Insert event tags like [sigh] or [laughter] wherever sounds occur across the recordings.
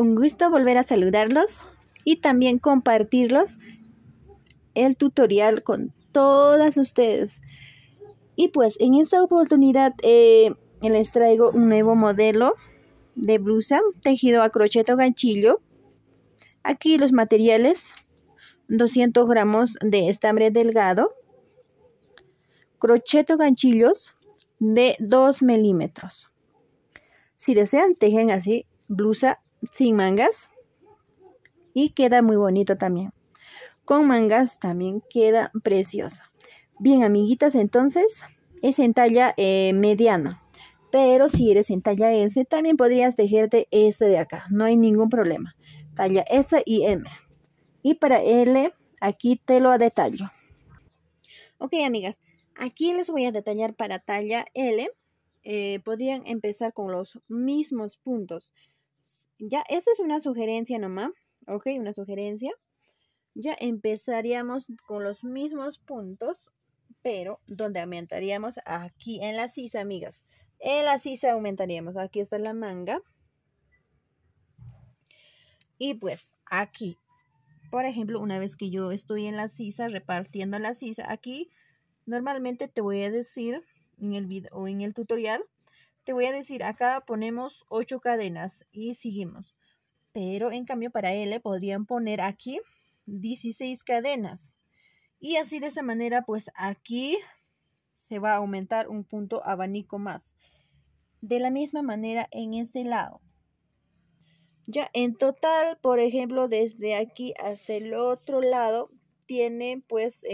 Un gusto volver a saludarlos y también compartirlos el tutorial con todas ustedes. Y pues en esta oportunidad eh, les traigo un nuevo modelo de blusa tejido a crochet o ganchillo. Aquí los materiales, 200 gramos de estambre delgado, crochet o ganchillos de 2 milímetros. Si desean, tejen así blusa sin mangas y queda muy bonito también. Con mangas también queda preciosa. Bien, amiguitas, entonces es en talla eh, mediana. Pero si eres en talla S, también podrías tejerte este de acá. No hay ningún problema. Talla S y M. Y para L, aquí te lo detallo. Ok, amigas. Aquí les voy a detallar para talla L. Eh, podrían empezar con los mismos puntos. Ya, esta es una sugerencia nomás. Ok, una sugerencia. Ya empezaríamos con los mismos puntos, pero donde aumentaríamos aquí en la sisa, amigas. En la sisa aumentaríamos. Aquí está la manga. Y pues aquí, por ejemplo, una vez que yo estoy en la sisa, repartiendo la sisa, aquí normalmente te voy a decir en el video o en el tutorial, te voy a decir, acá ponemos 8 cadenas y seguimos. Pero en cambio para L podrían poner aquí 16 cadenas. Y así de esa manera, pues aquí se va a aumentar un punto abanico más. De la misma manera en este lado. Ya en total, por ejemplo, desde aquí hasta el otro lado, tiene pues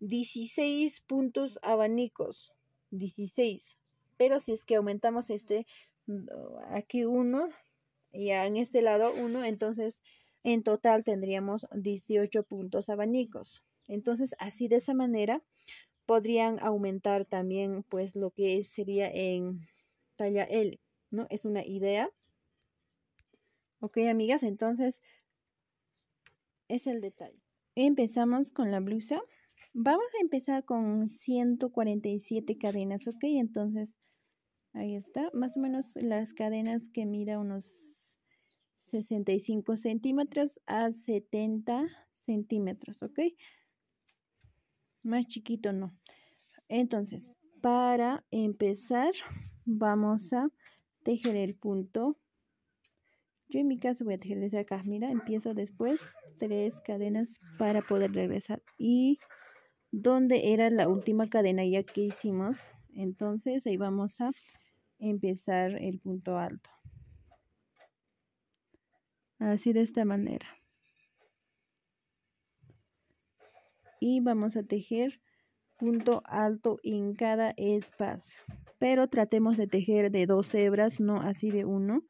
16 em, puntos abanicos. 16. Pero si es que aumentamos este, aquí uno, y en este lado uno, entonces en total tendríamos 18 puntos abanicos. Entonces, así de esa manera podrían aumentar también pues lo que sería en talla L, ¿no? Es una idea. Ok, amigas, entonces es el detalle. Empezamos con la blusa. Vamos a empezar con 147 cadenas, ok, entonces ahí está, más o menos las cadenas que mida unos 65 centímetros a 70 centímetros, ok más chiquito no. Entonces, para empezar, vamos a tejer el punto. Yo en mi caso voy a tejer desde acá. Mira, empiezo después tres cadenas para poder regresar. Y donde era la última cadena ya que hicimos, entonces ahí vamos a empezar el punto alto. Así de esta manera. y vamos a tejer punto alto en cada espacio. Pero tratemos de tejer de dos hebras no así de uno.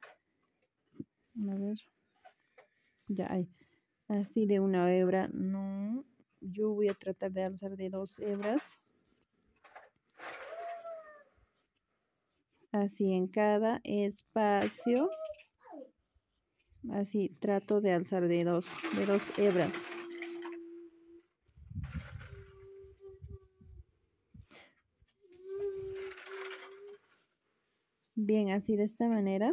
A ver. Ya hay. Así de una hebra no. Yo voy a tratar de alzar de dos hebras así en cada espacio así trato de alzar de dos de dos hebras Bien, así de esta manera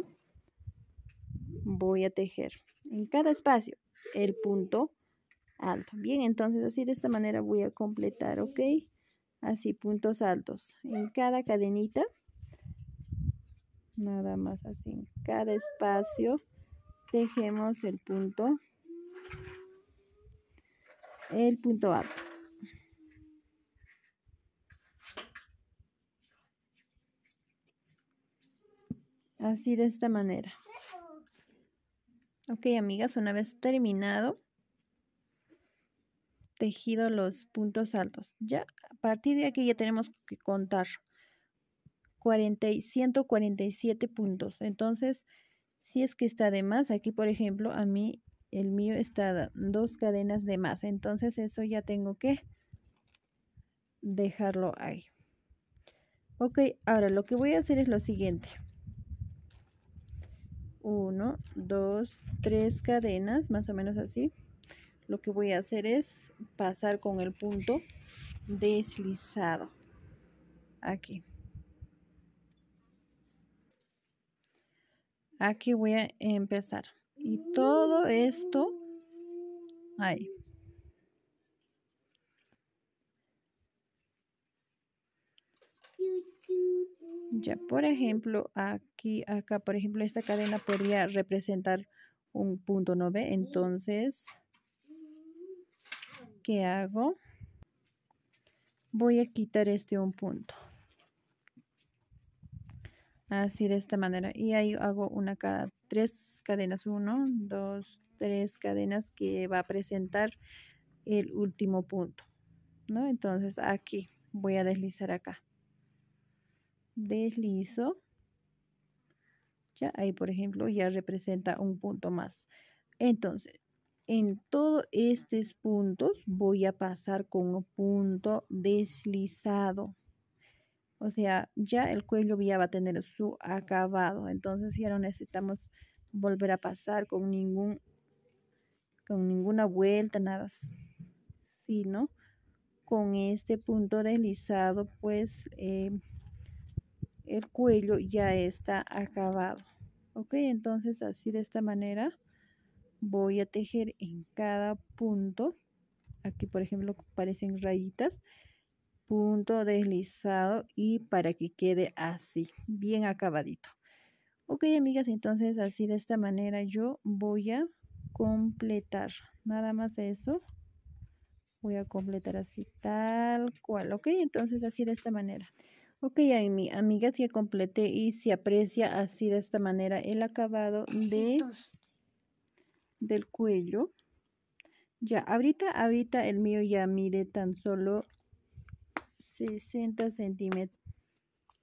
voy a tejer en cada espacio el punto alto. Bien, entonces así de esta manera voy a completar, ¿ok? Así, puntos altos en cada cadenita. Nada más así, en cada espacio tejemos el punto, el punto alto. Así de esta manera. Ok, amigas, una vez terminado, tejido los puntos altos. Ya a partir de aquí ya tenemos que contar 40 y 147 puntos. Entonces, si es que está de más, aquí por ejemplo, a mí, el mío está dos cadenas de más. Entonces, eso ya tengo que dejarlo ahí. Ok, ahora lo que voy a hacer es lo siguiente. 1, 2, 3 cadenas, más o menos así. Lo que voy a hacer es pasar con el punto deslizado. Aquí. Aquí voy a empezar. Y todo esto ahí ya por ejemplo aquí acá por ejemplo esta cadena podría representar un punto 9 entonces ¿qué hago? voy a quitar este un punto así de esta manera y ahí hago una cada tres cadenas uno dos tres cadenas que va a presentar el último punto no entonces aquí voy a deslizar acá. Deslizo. Ya ahí por ejemplo ya representa un punto más. Entonces en todos estos puntos voy a pasar con un punto deslizado o sea, ya el cuello ya va a tener su acabado. Entonces ya no necesitamos volver a pasar con ningún con ninguna vuelta, nada. Sino con este punto deslizado, pues eh, el cuello ya está acabado. Ok, entonces así de esta manera voy a tejer en cada punto. Aquí, por ejemplo, aparecen rayitas punto deslizado y para que quede así, bien acabadito. Ok, amigas, entonces así de esta manera yo voy a completar. Nada más eso. Voy a completar así, tal cual. Ok, entonces así de esta manera. Ok, mi amigas, ya completé y se aprecia así de esta manera el acabado de, del cuello. Ya, ahorita, ahorita el mío ya mide tan solo 60 centímetros.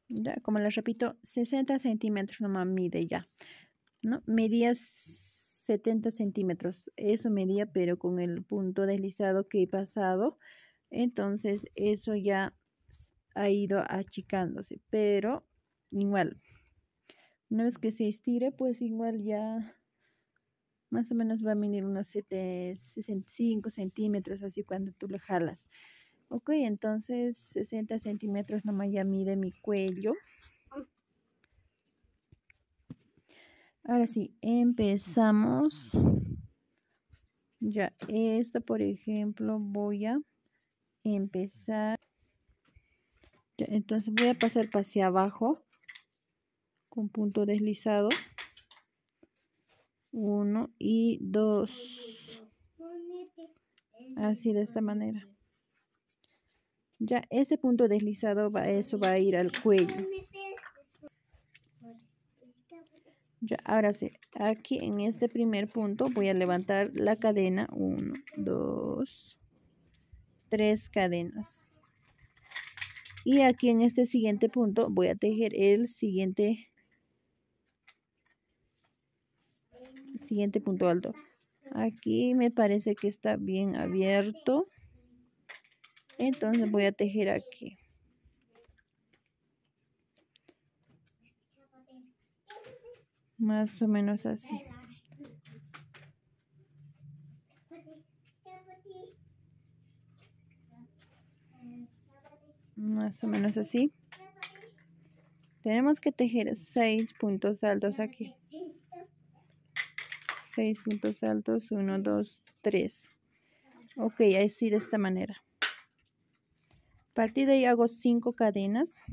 Ya, como les repito, 60 centímetros nomás mide ya. ¿no? Medía 70 centímetros. Eso medía, pero con el punto deslizado que he pasado. Entonces, eso ya ha ido achicándose. Pero, igual, una vez que se estire, pues igual ya más o menos va a medir unos 65 centímetros, así cuando tú le jalas. Ok, entonces 60 centímetros nomás ya mide mi cuello. Ahora sí, empezamos. Ya, esto por ejemplo voy a empezar. entonces voy a pasar hacia abajo con punto deslizado. Uno y dos. Así de esta manera. Ya este punto deslizado, va, eso va a ir al cuello. Ya, ahora sí, aquí en este primer punto voy a levantar la cadena. Uno, dos, tres cadenas. Y aquí en este siguiente punto voy a tejer el siguiente, siguiente punto alto. Aquí me parece que está bien abierto entonces voy a tejer aquí. Más o menos así. Más o menos así. Tenemos que tejer seis puntos altos aquí. Seis puntos altos uno dos tres. Ok así de esta manera partir de ahí hago cinco cadenas.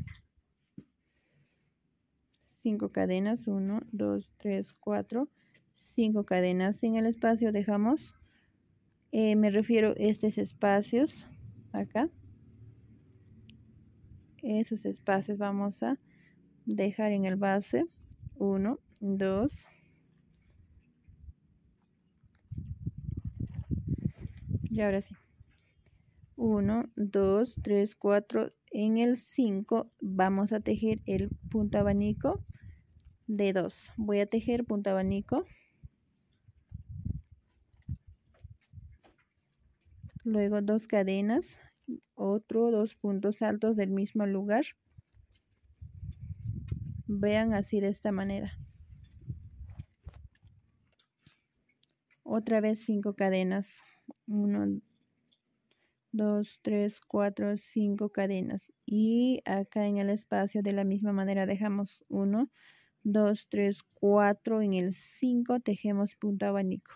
5 cadenas 1 2 3 4 5 cadenas. En el espacio dejamos eh, me refiero a estos espacios acá. Esos espacios vamos a dejar en el base. 1 2 y ahora sí 1, 2, 3, 4. En el 5 vamos a tejer el punto abanico de 2. Voy a tejer punto abanico. Luego dos cadenas, otro dos puntos altos del mismo lugar. Vean así de esta manera. Otra vez cinco cadenas. 1, 2, 3, 4, 5 cadenas. Y acá en el espacio de la misma manera dejamos 1, 2, 3, 4, en el 5 tejemos punto abanico.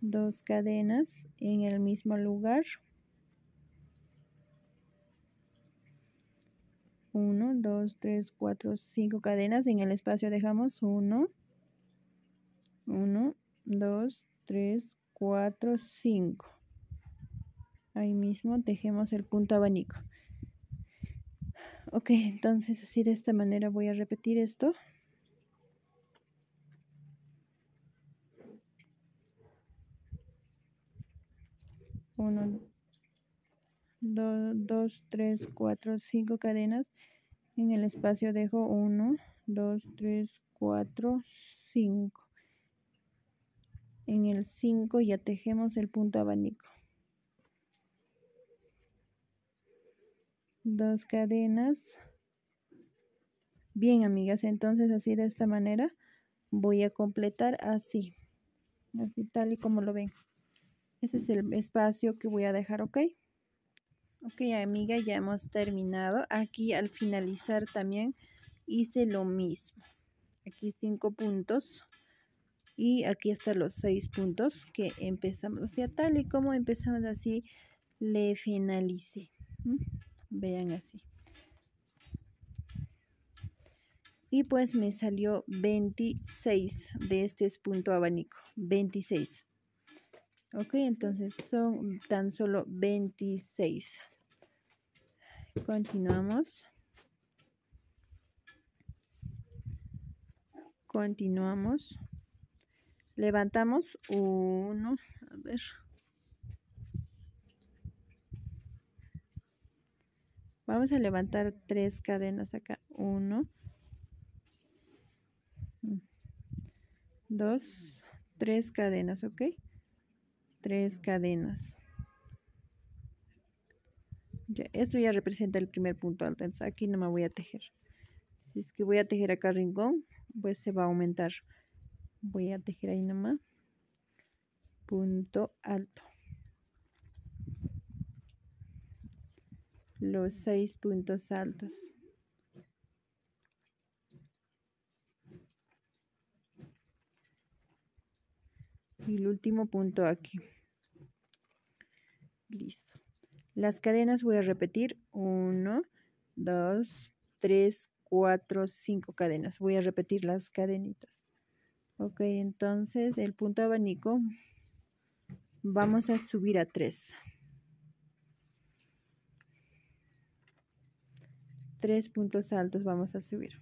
Dos cadenas en el mismo lugar. 1, 2, 3, 4, 5 cadenas. En el espacio dejamos 1, 1, 2, 3, 4, 5. Ahí mismo tejemos el punto abanico. Ok, entonces así de esta manera voy a repetir esto. Uno, dos, dos, tres, cuatro, cinco cadenas. En el espacio dejo uno, dos, tres, cuatro, cinco. En el 5 ya tejemos el punto abanico. dos cadenas. Bien amigas entonces así de esta manera voy a completar así así tal y como lo ven. Ese es el espacio que voy a dejar ok ok amiga ya hemos terminado. Aquí al finalizar también hice lo mismo. Aquí cinco puntos y aquí están los seis puntos que empezamos o sea tal y como empezamos así le finalicé vean así. Y pues me salió 26 de este es punto abanico 26 ok entonces son tan solo 26 continuamos. Continuamos levantamos uno a ver Vamos a levantar tres cadenas acá. Uno, dos, tres cadenas, ¿ok? Tres cadenas. esto ya representa el primer punto alto, entonces aquí no me voy a tejer. Si es que voy a tejer acá rincón, pues se va a aumentar. Voy a tejer ahí nomás. Punto alto. los seis puntos altos. Y el último punto aquí. Listo. Las cadenas voy a repetir. Uno, dos, tres, cuatro, cinco cadenas. Voy a repetir las cadenitas. Ok, entonces el punto abanico vamos a subir a tres. tres puntos altos vamos a subir.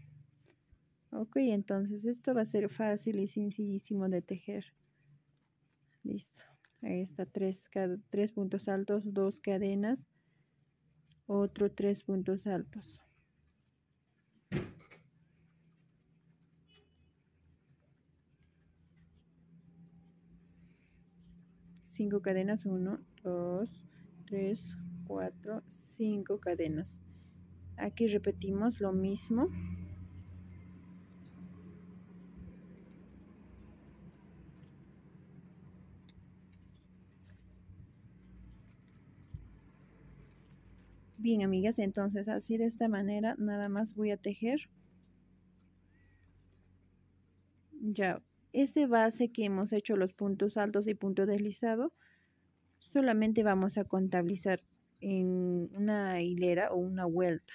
Ok, entonces esto va a ser fácil y sencillísimo de tejer. Listo. Ahí está, tres, tres puntos altos, dos cadenas, otro tres puntos altos. Cinco cadenas, uno, dos, tres, cuatro, cinco cadenas aquí repetimos lo mismo Bien, amigas, entonces así de esta manera nada más voy a tejer. Ya, este base que hemos hecho los puntos altos y punto deslizado, solamente vamos a contabilizar en una hilera o una vuelta.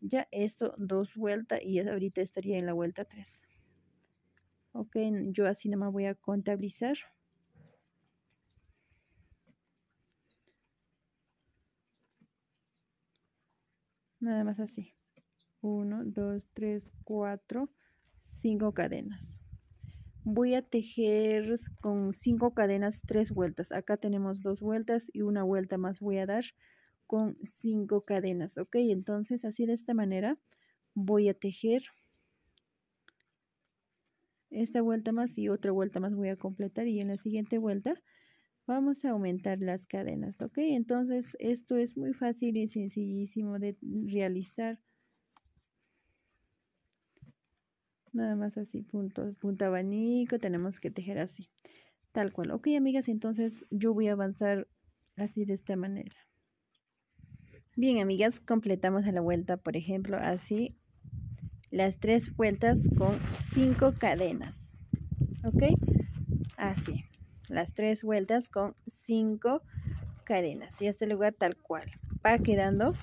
Ya esto dos vueltas y ahorita estaría en la vuelta 3. Ok, yo así nada más voy a contabilizar. Nada más así. 1, 2, 3, 4, 5 cadenas. Voy a tejer con 5 cadenas 3 vueltas. Acá tenemos dos vueltas y una vuelta más voy a dar con cinco cadenas ok entonces así de esta manera voy a tejer esta vuelta más y otra vuelta más voy a completar y en la siguiente vuelta vamos a aumentar las cadenas ok entonces esto es muy fácil y sencillísimo de realizar nada más así punto punto abanico tenemos que tejer así tal cual ok amigas entonces yo voy a avanzar así de esta manera Bien, amigas, completamos a la vuelta, por ejemplo, así las tres vueltas con cinco cadenas. ¿Ok? Así, las tres vueltas con cinco cadenas. Y este lugar tal cual. Va quedando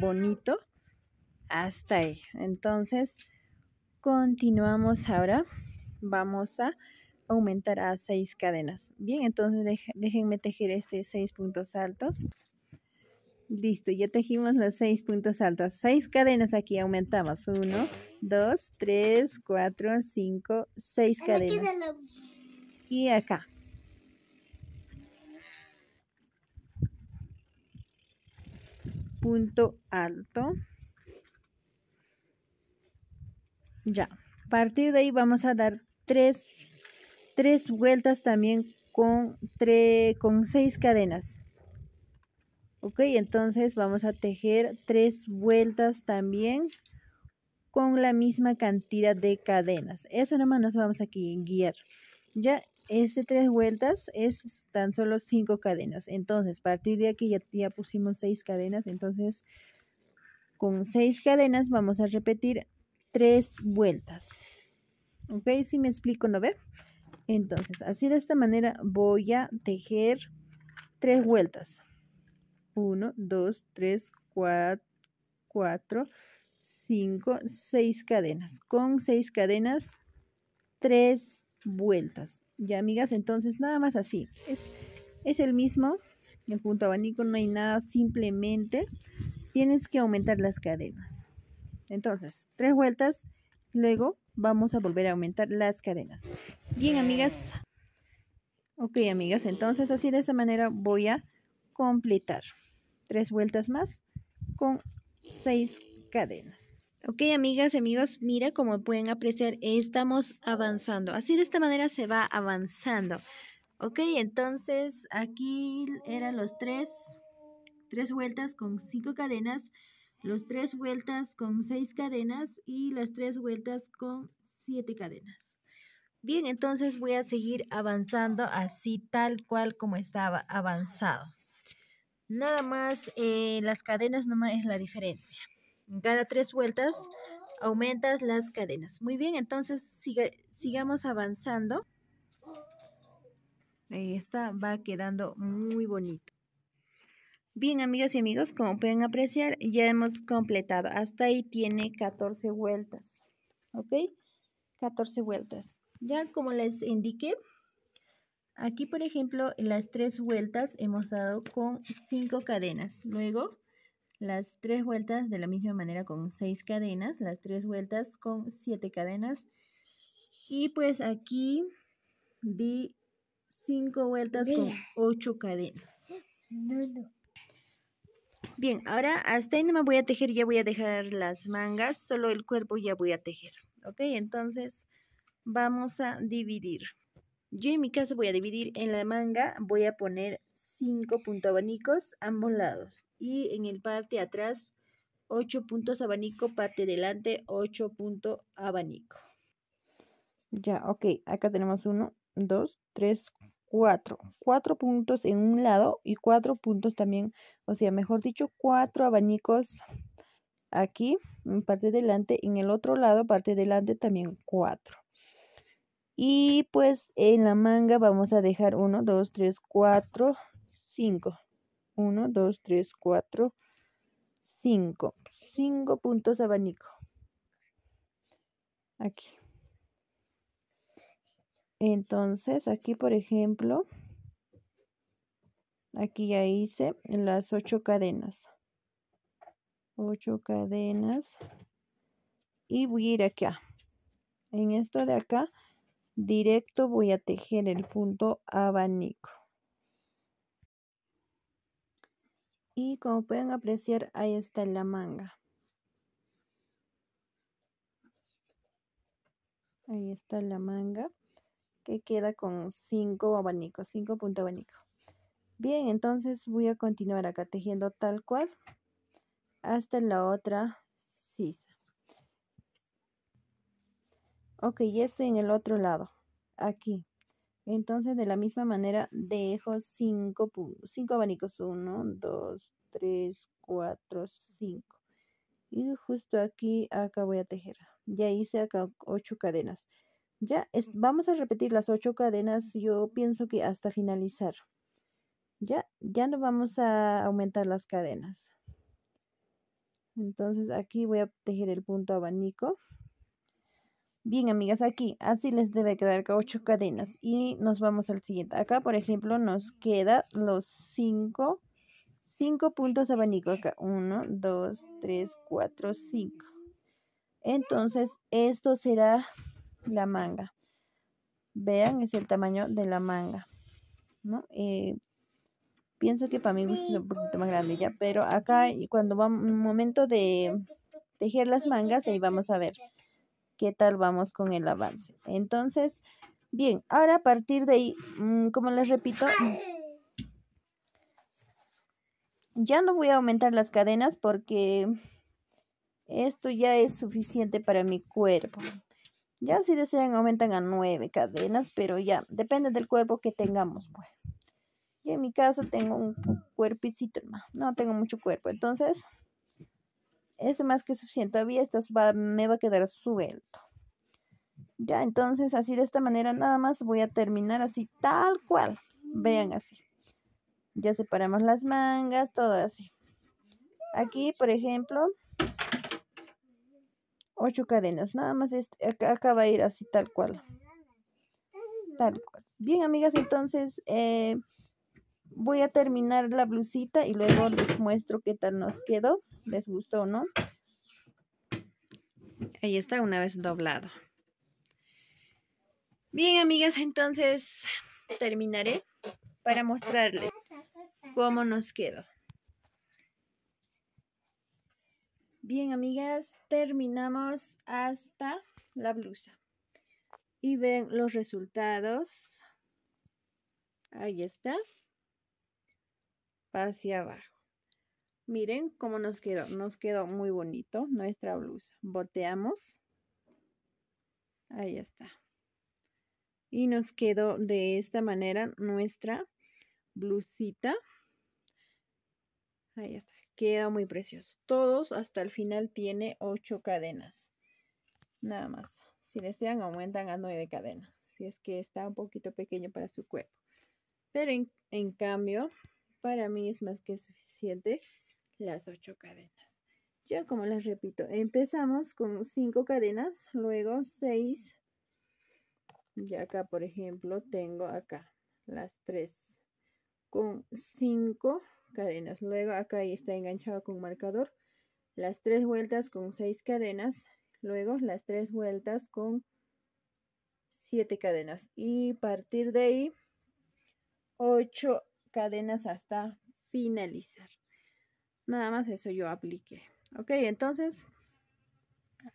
bonito hasta ahí. Entonces, continuamos ahora. Vamos a aumentar a seis cadenas. Bien, entonces déjenme tejer este seis puntos altos. Listo, ya tejimos los seis puntos altos. Seis cadenas aquí aumentamos. Uno, dos, tres, cuatro, cinco, seis cadenas. Y acá. Punto alto. Ya. A partir de ahí vamos a dar tres, tres vueltas también con, con seis cadenas. Ok entonces vamos a tejer tres vueltas también con la misma cantidad de cadenas. Eso nomás nos vamos aquí a guiar. Ya este tres vueltas es tan solo cinco cadenas. Entonces a partir de aquí ya pusimos seis cadenas. Entonces con seis cadenas vamos a repetir tres vueltas ok si me explico no ve entonces así de esta manera voy a tejer tres vueltas 1, 2, 3, 4, 5, 6 cadenas. Con 6 cadenas, 3 vueltas. Ya, amigas, entonces nada más así. Es, es el mismo. En punto abanico no hay nada, simplemente tienes que aumentar las cadenas. Entonces, 3 vueltas, luego vamos a volver a aumentar las cadenas. Bien, amigas. Ok, amigas, entonces así de esa manera voy a completar tres vueltas más con seis cadenas. Ok, amigas y amigos, mira como pueden apreciar, estamos avanzando. Así de esta manera se va avanzando. Ok, entonces aquí eran los tres, tres vueltas con cinco cadenas, los tres vueltas con seis cadenas y las tres vueltas con siete cadenas. Bien, entonces voy a seguir avanzando así tal cual como estaba avanzado. Nada más eh, las cadenas nomás es la diferencia. En cada tres vueltas aumentas las cadenas. Muy bien, entonces sigamos avanzando. Ahí está, va quedando muy bonito. Bien, amigas y amigos, como pueden apreciar, ya hemos completado. Hasta ahí tiene 14 vueltas. ¿Ok? 14 vueltas. Ya como les indiqué, Aquí, por ejemplo, las tres vueltas hemos dado con cinco cadenas. Luego, las tres vueltas de la misma manera con seis cadenas. Las tres vueltas con siete cadenas. Y pues aquí di cinco vueltas con ocho cadenas. Bien, ahora hasta ahí no me voy a tejer, ya voy a dejar las mangas, solo el cuerpo ya voy a tejer. Ok, entonces vamos a dividir. Yo en mi caso voy a dividir en la manga, voy a poner 5 puntos abanicos ambos lados y en el parte atrás 8 puntos abanico, parte delante 8 puntos abanico. Ya, ok, acá tenemos 1, 2, 3, 4. 4 puntos en un lado y 4 puntos también, o sea, mejor dicho, 4 abanicos aquí, en parte delante, en el otro lado, parte delante también 4. Y pues en la manga vamos a dejar 1, 2, 3, 4, 5. 1, 2, 3, 4, 5. 5 puntos abanico. Aquí. Entonces, aquí por ejemplo, aquí ya hice las 8 cadenas. 8 cadenas. Y voy a ir acá. En esto de acá directo voy a tejer el punto abanico. Y como pueden apreciar, ahí está la manga. Ahí está la manga que queda con 5 abanicos, 5 puntos abanico. Bien, entonces voy a continuar acá tejiendo tal cual hasta la otra sisa. Ok, ya estoy en el otro lado. Aquí. Entonces, de la misma manera, dejo cinco, cinco abanicos. Uno, dos, tres, cuatro, cinco. Y justo aquí, acá voy a tejer. Ya hice acá ocho cadenas. Ya vamos a repetir las ocho cadenas, yo pienso que hasta finalizar. Ya, ya no vamos a aumentar las cadenas. Entonces aquí voy a tejer el punto abanico. Bien, amigas, aquí así les debe quedar ocho cadenas y nos vamos al siguiente. Acá, por ejemplo, nos queda los cinco, cinco puntos abanico acá. Uno, dos, tres, cuatro, cinco. Entonces, esto será la manga. Vean, es el tamaño de la manga. ¿no? Eh, pienso que para mí gusto es un poquito más grande ya, pero acá cuando va momento de tejer las mangas, ahí vamos a ver qué tal vamos con el avance. Entonces, bien, ahora a partir de ahí, mm, como les repito, ya no voy a aumentar las cadenas porque esto ya es suficiente para mi cuerpo. Ya si desean aumentan a nueve cadenas, pero ya depende del cuerpo que tengamos, pues. Yo en mi caso tengo un cuerpicito, no, no tengo mucho cuerpo, entonces es más que suficiente. Todavía esto va, me va a quedar suelto. Ya, entonces así de esta manera nada más voy a terminar así tal cual. Vean así. Ya separamos las mangas, todo así. Aquí, por ejemplo, ocho cadenas. Nada más este, acá, va a ir así tal cual. Tal cual. Bien, amigas, entonces eh, voy a terminar la blusita y luego les muestro qué tal nos quedó. ¿Les gustó o no? Ahí está una vez doblado. Bien, amigas, entonces terminaré para mostrarles cómo nos quedó. Bien, amigas, terminamos hasta la blusa. Y ven los resultados. Ahí está. Hacia abajo. Miren cómo nos quedó. Nos quedó muy bonito nuestra blusa. Boteamos. Ahí está. Y nos quedó de esta manera nuestra blusita. Ahí está. Queda muy precioso. Todos hasta el final tiene 8 cadenas. Nada más. Si desean aumentan a 9 cadenas. Si es que está un poquito pequeño para su cuerpo. Pero en, cambio, para mí es más que suficiente las 8 cadenas. Ya como les repito, empezamos con 5 cadenas, luego 6. Y acá, por ejemplo, tengo acá las 3 con 5 cadenas. Luego acá está enganchado con marcador. Las tres vueltas con seis cadenas. Luego las tres vueltas con siete cadenas. Y partir de ahí, ocho cadenas hasta finalizar. Nada más eso yo apliqué. Ok, entonces,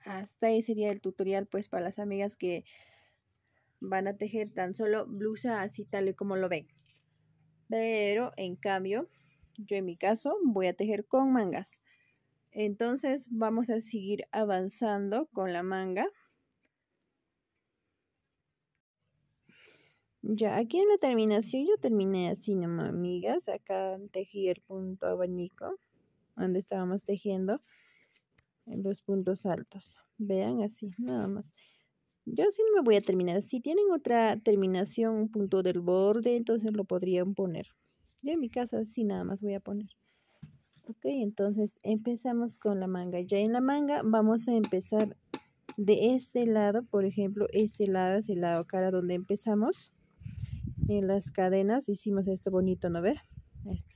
hasta ahí sería el tutorial pues para las amigas que van a tejer tan solo blusa así tal y como lo ven. Pero en cambio, yo en mi caso voy a tejer con mangas. Entonces vamos a seguir avanzando con la manga. Ya, aquí en la terminación yo terminé así nomás, amigas. Acá tejí el punto abanico, donde estábamos tejiendo en los puntos altos. Vean así, nada más. Yo sí no me voy a terminar. Si tienen otra terminación, un punto del borde, entonces lo podrían poner. Yo en mi caso así nada más voy a poner. Ok, entonces empezamos con la manga. Ya en la manga vamos a empezar de este lado, por ejemplo, este lado es el lado cara donde empezamos. En las cadenas hicimos esto bonito, ¿no ve? Esto.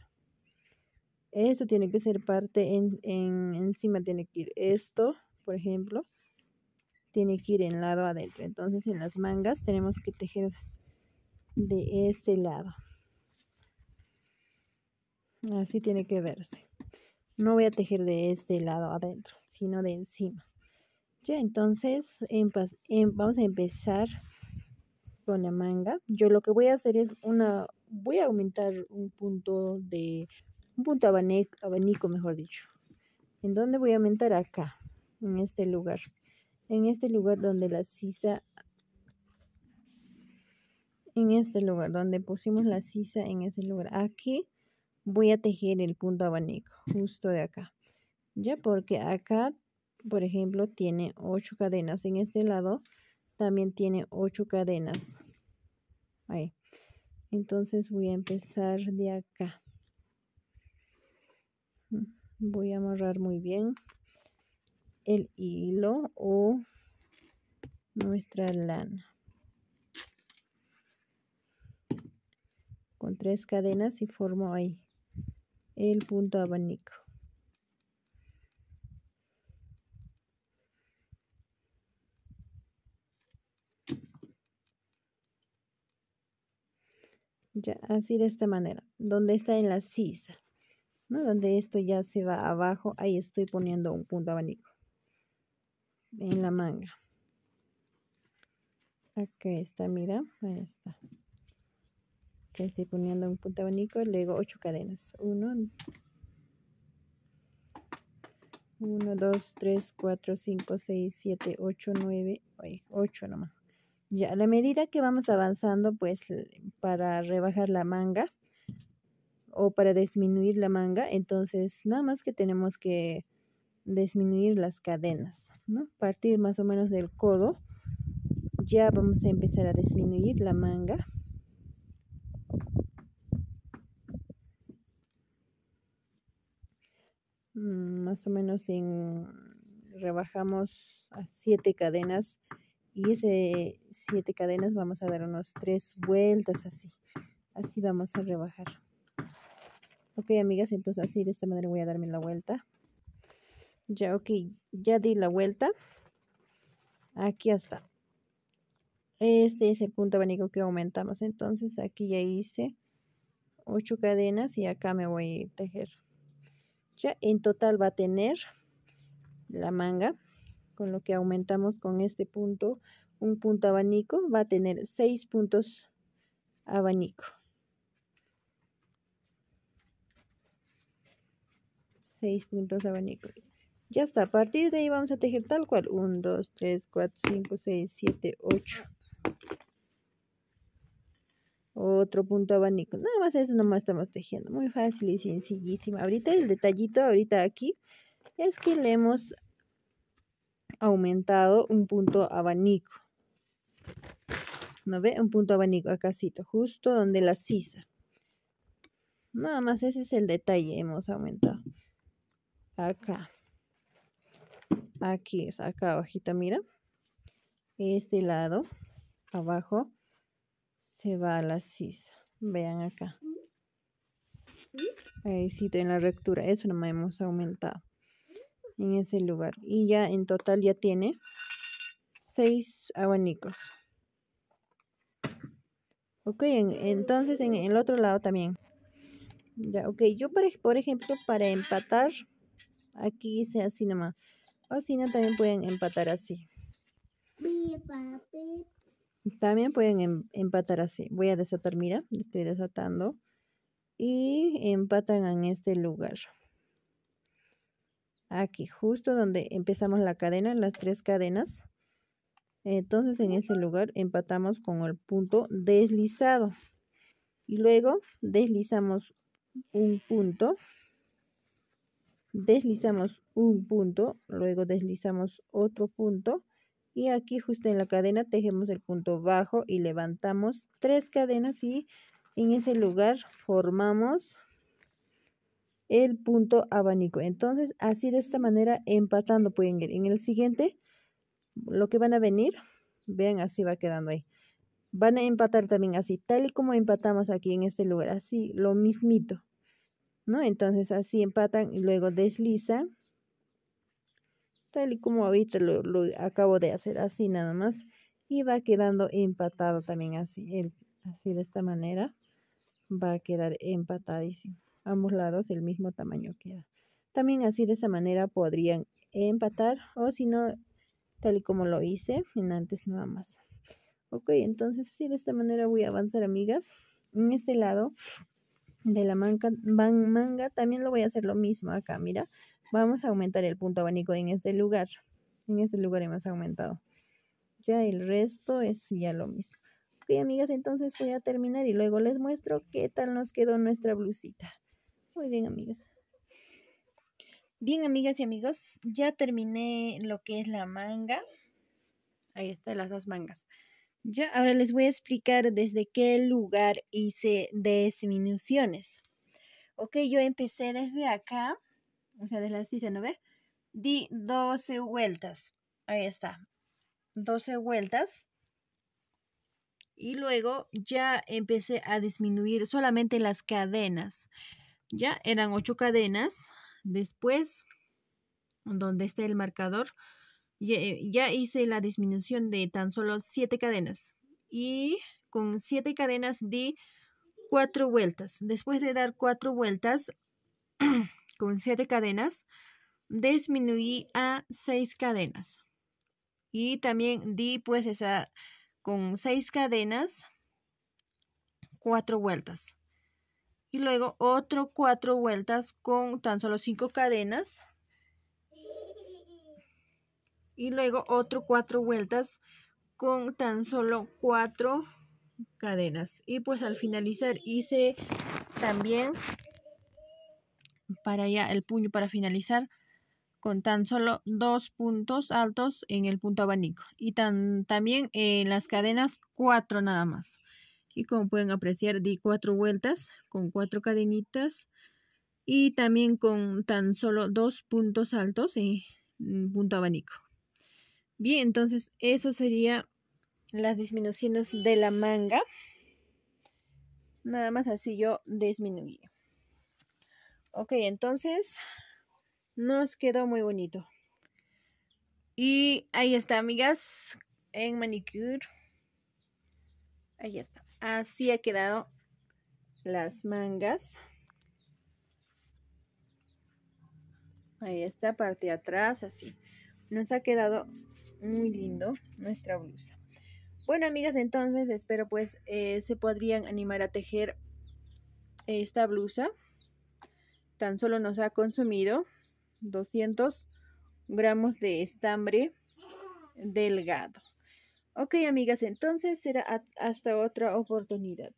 Esto tiene que ser parte en, en encima tiene que ir esto, por ejemplo, tiene que ir en lado adentro. Entonces en las mangas tenemos que tejer de este lado. Así tiene que verse. No voy a tejer de este lado adentro, sino de encima. Ya, entonces vamos a empezar con la manga. Yo lo que voy a hacer es una, voy a aumentar un punto de, un punto abanico, abanico mejor dicho. ¿En dónde voy a aumentar? Acá, en este lugar. En este lugar donde la sisa en este lugar donde pusimos la sisa en ese lugar aquí voy a tejer el punto abanico justo de acá. Ya porque acá por ejemplo tiene ocho cadenas. En este lado también tiene ocho cadenas. Ahí. Entonces voy a empezar de acá. Voy a amarrar muy bien el hilo o nuestra lana. Con tres cadenas y formo ahí el punto abanico. Ya así de esta manera donde está en la sisa ¿no? donde esto ya se va abajo ahí estoy poniendo un punto abanico en la manga. Aquí está mira ahí está estoy poniendo un punto abanico luego ocho cadenas 1 1 2 3 4 5 6 7 8 9 8 nomás ya, a la medida que vamos avanzando, pues para rebajar la manga o para disminuir la manga, entonces nada más que tenemos que disminuir las cadenas, ¿no? Partir más o menos del codo, ya vamos a empezar a disminuir la manga. Más o menos en rebajamos a siete cadenas y ese siete cadenas vamos a dar unos tres vueltas así así vamos a rebajar. Ok amigas entonces así de esta manera voy a darme la vuelta. Ya ok ya di la vuelta. Aquí está. Este es el punto abanico que aumentamos. Entonces aquí ya hice ocho cadenas y acá me voy a tejer ya en total va a tener la manga con lo que aumentamos con este punto, un punto abanico, va a tener seis puntos abanico. Seis puntos abanico. Ya está, a partir de ahí vamos a tejer tal cual. 1, 2, 3, 4, 5, 6, 7, 8. Otro punto abanico. Nada más eso nomás estamos tejiendo. Muy fácil y sencillísimo. Ahorita el detallito, ahorita aquí, es que le hemos aumentado un punto abanico. ¿No ve? Un punto abanico acácito, justo donde la sisa. Nada más ese es el detalle, hemos aumentado. Acá. Aquí es, acá abajito, mira. Este lado, abajo, se va a la sisa. Vean acá. Ahí sí, en la rectura. Eso no me hemos aumentado en ese lugar. Y ya en total ya tiene seis abanicos. Ok, entonces en el otro lado también. Ya, ok, yo por, por ejemplo para empatar, aquí hice así nomás. O si no, también pueden empatar así. También pueden em, empatar así. Voy a desatar, mira, estoy desatando. Y empatan en este lugar aquí, justo donde empezamos la cadena, las tres cadenas. Entonces en ese lugar empatamos con el punto deslizado. Y luego deslizamos un punto. Deslizamos un punto, luego deslizamos otro punto. Y aquí justo en la cadena tejemos el punto bajo y levantamos tres cadenas y en ese lugar formamos el punto abanico. Entonces, así de esta manera, empatando pueden ir. En el siguiente, lo que van a venir, vean, así va quedando ahí. Van a empatar también así, tal y como empatamos aquí en este lugar, así, lo mismito. ¿No? Entonces, así empatan y luego deslizan. Tal y como ahorita lo, acabo de hacer, así nada más. Y va quedando empatado también así, así de esta manera. Va a quedar empatadísimo ambos lados el mismo tamaño queda. También así de esa manera podrían empatar o si no, tal y como lo hice en antes nada más. Ok, entonces así de esta manera voy a avanzar amigas. En este lado de la manga, manga también lo voy a hacer lo mismo acá, mira. Vamos a aumentar el punto abanico en este lugar. En este lugar hemos aumentado. Ya el resto es ya lo mismo. Ok, amigas, entonces voy a terminar y luego les muestro qué tal nos quedó nuestra blusita. Muy bien, amigas. Bien, amigas y amigos, ya terminé lo que es la manga. Ahí están las dos mangas. Ya, ahora les voy a explicar desde qué lugar hice disminuciones. Ok, yo empecé desde acá, o sea, desde las 19, di 12 vueltas. Ahí está, 12 vueltas. Y luego ya empecé a disminuir solamente las cadenas. Ya eran 8 cadenas. Después, donde está el marcador, ya, hice la disminución de tan solo siete cadenas y con siete cadenas di cuatro vueltas. Después de dar cuatro vueltas [clears throat] con siete cadenas, disminuí a seis cadenas. Y también di pues esa con seis cadenas, cuatro vueltas. Y luego otro cuatro vueltas con tan solo cinco cadenas y luego otro cuatro vueltas con tan solo cuatro cadenas. Y pues al finalizar hice también para ya el puño para finalizar con tan solo dos puntos altos en el punto abanico. Y tan, también en las cadenas cuatro nada más. Y como pueden apreciar di cuatro vueltas con cuatro cadenitas y también con tan solo dos puntos altos en punto abanico Bien, entonces eso sería las disminuciones de la manga. Nada más así yo disminuí. Ok, entonces nos quedó muy bonito. Y ahí está, amigas, en manicure. Ahí está. Así ha quedado las mangas. Ahí está, parte de atrás, así. Nos ha quedado muy lindo nuestra blusa. Bueno, amigas, entonces espero pues eh, se podrían animar a tejer esta blusa. Tan solo nos ha consumido 200 gramos de estambre delgado. Ok, amigas, entonces será hasta otra oportunidad.